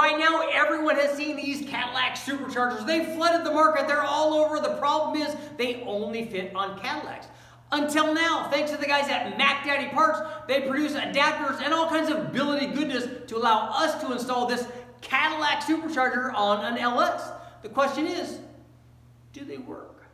by now everyone has seen these Cadillac superchargers. They flooded the market. They're all over. The problem is they only fit on Cadillacs. Until now, thanks to the guys at Mac Daddy Parts, they produce adapters and all kinds of billet goodness to allow us to install this Cadillac supercharger on an LS. The question is, do they work?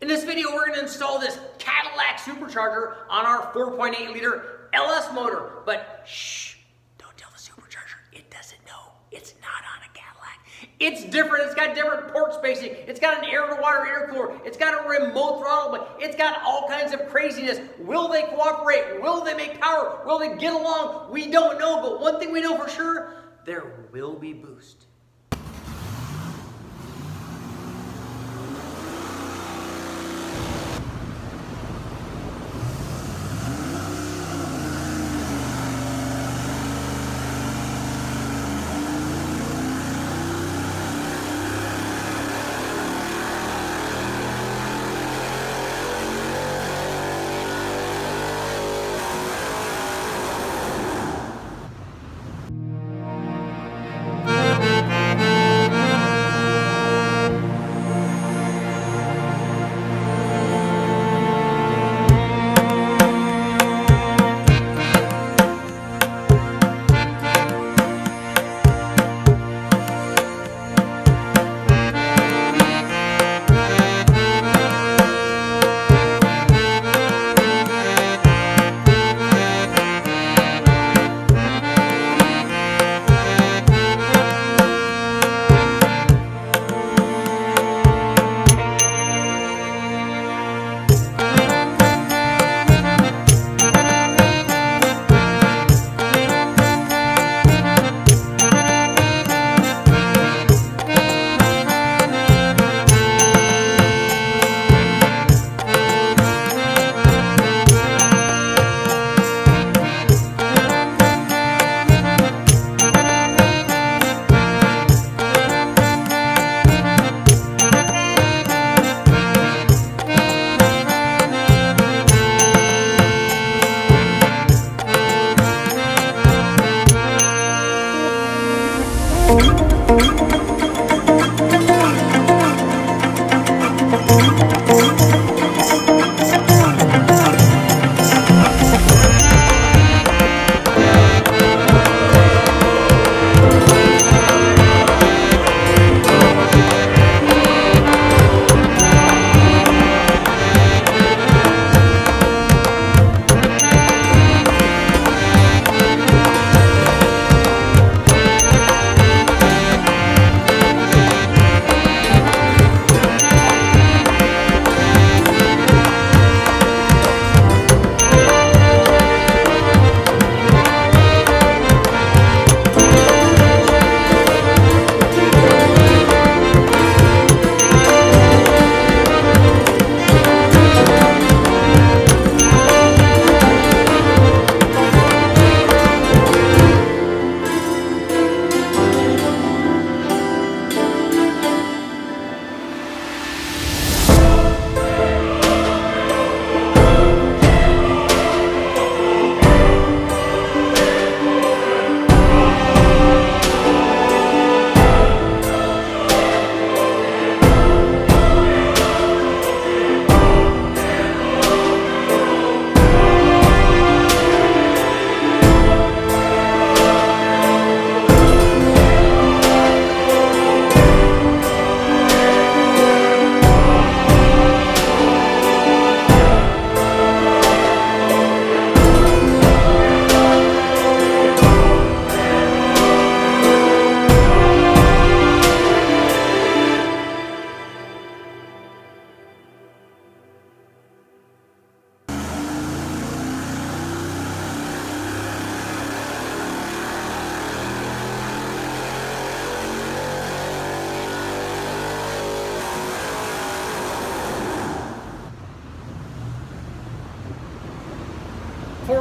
In this video, we're going to install this Cadillac supercharger on our 4.8 liter LS motor. But shh, don't tell the supercharger. It doesn't know. It's not on a Cadillac. It's different. It's got different port spacing. It's got an air-to-water intercooler. It's got a remote throttle, but it's got all kinds of craziness. Will they cooperate? Will they make power? Will they get along? We don't know, but one thing we know for sure, there will be boost.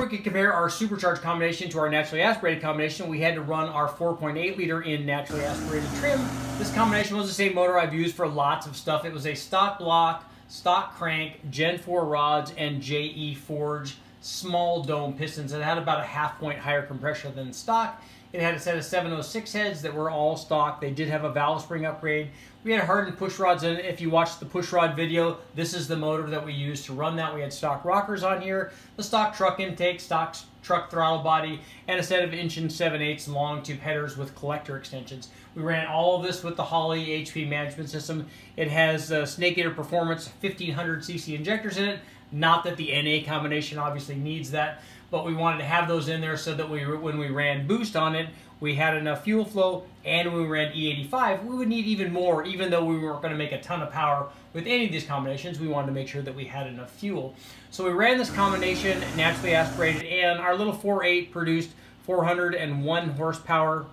We could compare our supercharged combination to our naturally aspirated combination, we had to run our 4.8 liter in naturally aspirated trim. This combination was the same motor I've used for lots of stuff. It was a stock block, stock crank, Gen 4 rods, and JE Forge small dome pistons. It had about a half point higher compression than stock. It had a set of 706 heads that were all stock. They did have a valve spring upgrade. We had hardened push rods in it. If you watched the push rod video, this is the motor that we used to run that. We had stock rockers on here, the stock truck intake, stock truck throttle body, and a set of inch and 7 eighths long tube headers with collector extensions. We ran all of this with the Holley HP management system. It has uh, Snake Eater Performance 1500 cc injectors in it. Not that the NA combination obviously needs that, but we wanted to have those in there so that we, when we ran boost on it, we had enough fuel flow, and when we ran E85, we would need even more, even though we weren't going to make a ton of power with any of these combinations, we wanted to make sure that we had enough fuel. So we ran this combination, naturally aspirated, and our little 4.8 produced 401 horsepower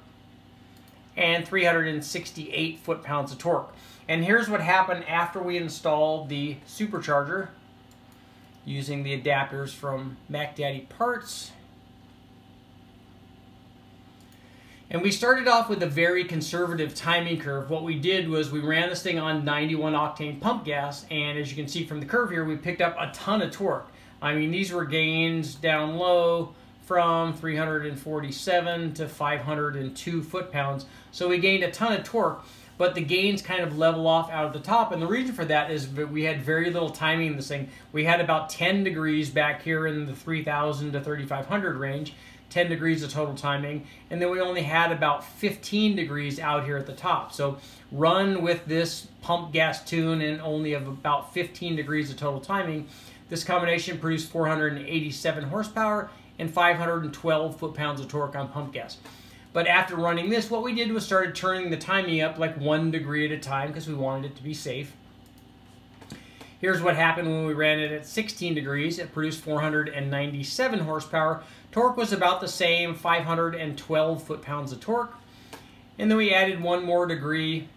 and 368 foot-pounds of torque. And here's what happened after we installed the supercharger using the adapters from Mac Daddy Parts. And we started off with a very conservative timing curve. What we did was we ran this thing on 91 octane pump gas, and as you can see from the curve here, we picked up a ton of torque. I mean, these were gains down low from 347 to 502 foot-pounds. So we gained a ton of torque, but the gains kind of level off out of the top. And the reason for that is that we had very little timing in this thing. We had about 10 degrees back here in the 3,000 to 3,500 range. 10 degrees of total timing, and then we only had about 15 degrees out here at the top. So run with this pump gas tune and only of about 15 degrees of total timing. This combination produced 487 horsepower and 512 foot-pounds of torque on pump gas. But after running this, what we did was started turning the timing up like one degree at a time because we wanted it to be safe. Here's what happened when we ran it at 16 degrees. It produced 497 horsepower. Torque was about the same, 512 foot-pounds of torque. And then we added one more degree.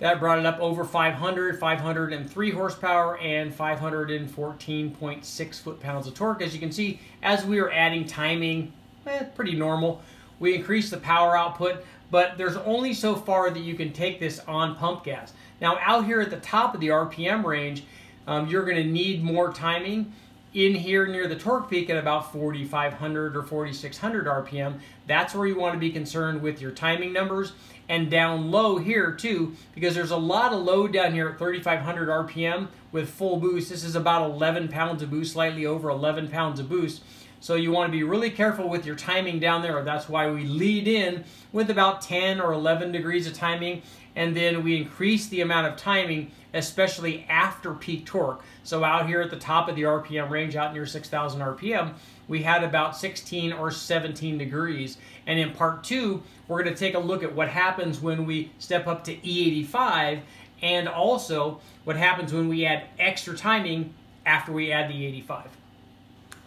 That brought it up over 500, 503 horsepower, and 514.6 foot-pounds of torque. As you can see, as we were adding timing, eh, pretty normal. We increased the power output, but there's only so far that you can take this on pump gas. Now out here at the top of the RPM range, um, you're going to need more timing. In here near the torque peak at about 4,500 or 4,600 RPM, that's where you want to be concerned with your timing numbers. And down low here too, because there's a lot of load down here at 3,500 RPM with full boost. This is about 11 pounds of boost, slightly over 11 pounds of boost. So you want to be really careful with your timing down there. That's why we lead in with about 10 or 11 degrees of timing and then we increase the amount of timing, especially after peak torque. So out here at the top of the RPM range, out near 6,000 RPM, we had about 16 or 17 degrees. And in part two, we're gonna take a look at what happens when we step up to E85 and also what happens when we add extra timing after we add the 85.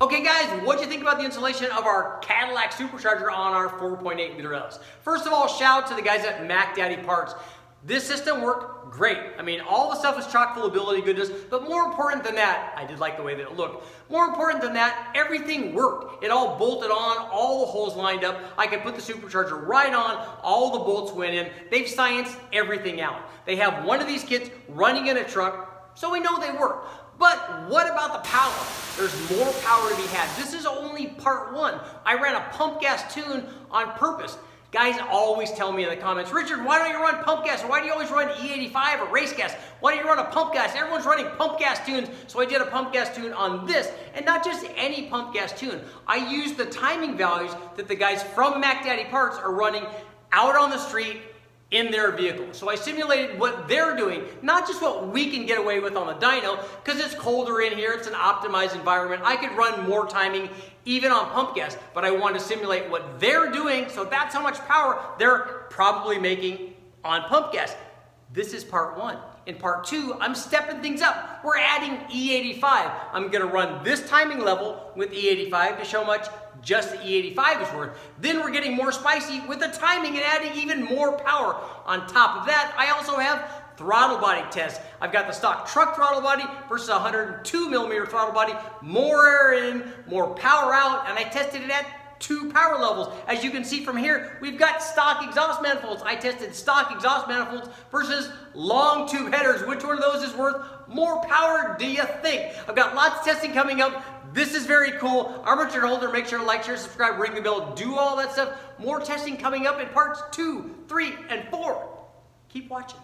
Okay guys, what do you think about the installation of our Cadillac supercharger on our 4.8 liter LS? First of all, shout out to the guys at Mac Daddy Parts. This system worked great. I mean, all the stuff was chock full of billet goodness, but more important than that, I did like the way that it looked. More important than that, everything worked. It all bolted on, all the holes lined up. I could put the supercharger right on, all the bolts went in. They've scienced everything out. They have one of these kits running in a truck, so we know they work. But what about the power? There's more power to be had. This is only part one. I ran a pump gas tune on purpose. Guys always tell me in the comments, Richard, why don't you run pump gas? Why do you always run E85 or race gas? Why don't you run a pump gas? Everyone's running pump gas tunes, so I did a pump gas tune on this. And not just any pump gas tune. I used the timing values that the guys from Mac Daddy Parts are running out on the street in their vehicle. So I simulated what they're doing, not just what we can get away with on the dyno, because it's colder in here, it's an optimized environment. I could run more timing even on pump gas, but I want to simulate what they're doing, so that's how much power they're probably making on pump gas. This is part one. In part two, I'm stepping things up. We're adding E85. I'm gonna run this timing level with E85 to show much just the E85 is worth. Then we're getting more spicy with the timing and adding even more power. On top of that, I also have throttle body test. I've got the stock truck throttle body versus 102 millimeter throttle body, more air in, more power out, and I tested it at two power levels. As you can see from here, we've got stock exhaust manifolds. I tested stock exhaust manifolds versus long tube headers. Which one of those is worth more power do you think? I've got lots of testing coming up This is very cool. I'm Richard Holdener, make sure to like, share, subscribe, ring the bell, do all that stuff. More testing coming up in parts two, three, and four. Keep watching.